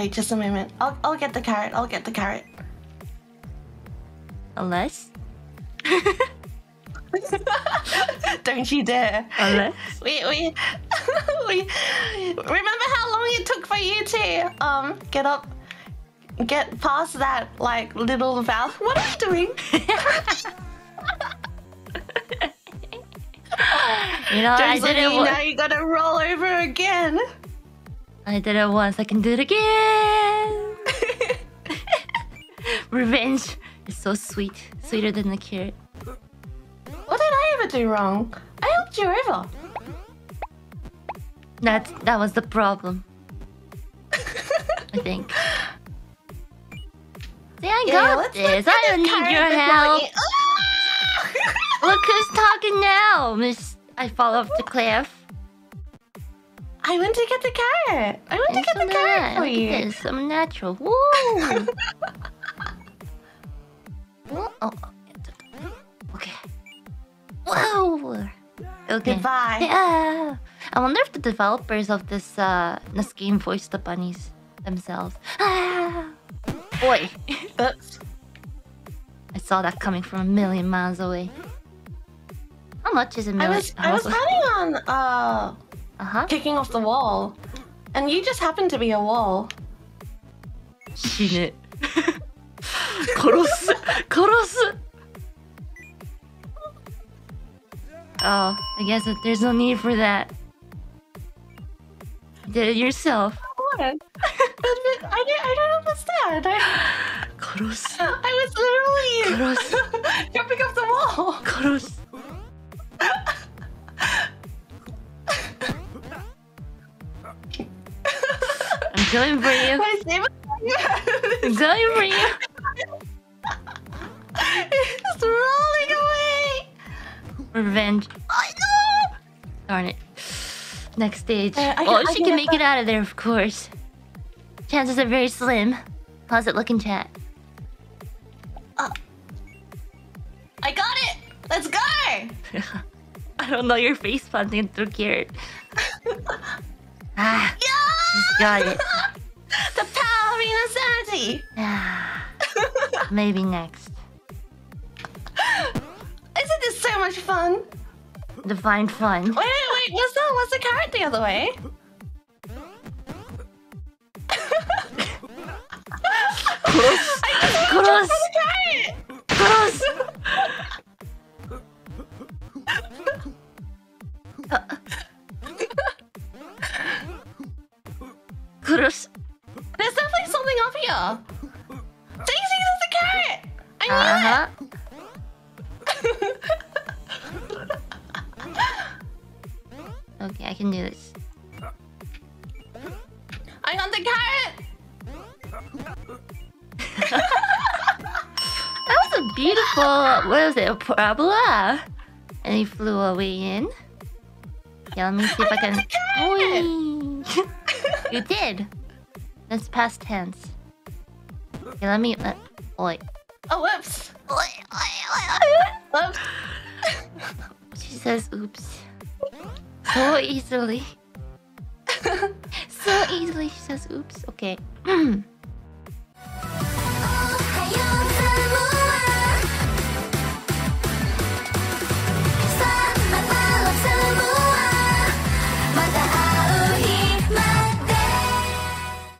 wait, just a moment. I'll I'll get the carrot. I'll get the carrot. Unless. Don't you dare. Unless. We we we remember how long it took for you to um get up get past that like little valve. What are you doing? You know, I did on it. now you gotta roll over again. I did it once. I can do it again. Revenge is so sweet, sweeter than the carrot. What did I ever do wrong? I helped you ever. That that was the problem. I think. See, I Yeah, got this. I don't need your help. Look who's talking now, Miss. I fall off the cliff. I went to get the carrot. I went to get the carrot for Look at you. this. I'm natural. Woo! oh, oh, okay. Whoa! Okay. Goodbye. Yeah. I wonder if the developers of this uh this game voiced the bunnies themselves. Ah! Boy, Oops. I saw that coming from a million miles away. How much is a million? I was I was planning on uh Uh huh. kicking off the wall, and you just happened to be a wall. 死ぬ殺す殺す Oh, I guess that there's no need for that. You did it yourself. What? I, don't- I don't understand. I, 殺す I was literally 殺す jumping off the wall. 殺す I'm coming for you. My saber- I'm coming for you. it's rolling away. Revenge. I know. Darn it. Next stage. Uh, can- oh, I she can can make it out of there, of course. Chances are very slim. How's it looking, chat? I got it. Let's go. I don't know your face planting through carrot. ah, she's got it. The power of insanity. Maybe next. Isn't this so much fun? Divine fun. Wait, wait, wait. What's that? What's the carrot the other way? Something up here. Daisy, there's a carrot. I knew Uh huh. Okay, I can do this. it. I got the carrot. That was a beautiful. What was it? A parabola. And he flew away in. Yeah, let me see if I, I can. you did. That's past tense. Okay, let me. Let, oi. Oh, whoops. Whoops. She says, "Oops." So easily. so easily, she says, "Oops." Okay.